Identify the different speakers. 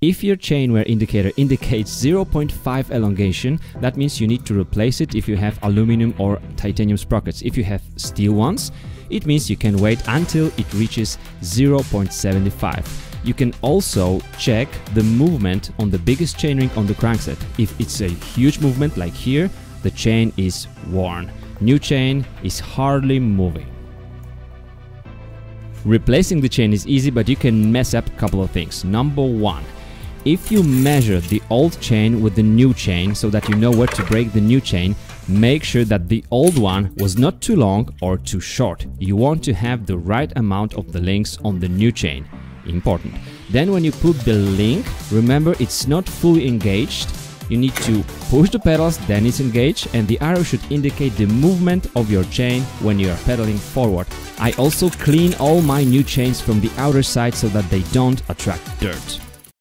Speaker 1: If your chain wear indicator indicates 0.5 elongation, that means you need to replace it if you have aluminum or titanium sprockets. If you have steel ones, it means you can wait until it reaches 0.75. You can also check the movement on the biggest chainring on the crankset. If it's a huge movement like here, the chain is worn. New chain is hardly moving. Replacing the chain is easy, but you can mess up a couple of things. Number one, if you measure the old chain with the new chain so that you know where to break the new chain, make sure that the old one was not too long or too short. You want to have the right amount of the links on the new chain. Important. Then when you put the link, remember it's not fully engaged. You need to push the pedals, then it's engaged and the arrow should indicate the movement of your chain when you are pedaling forward. I also clean all my new chains from the outer side so that they don't attract dirt.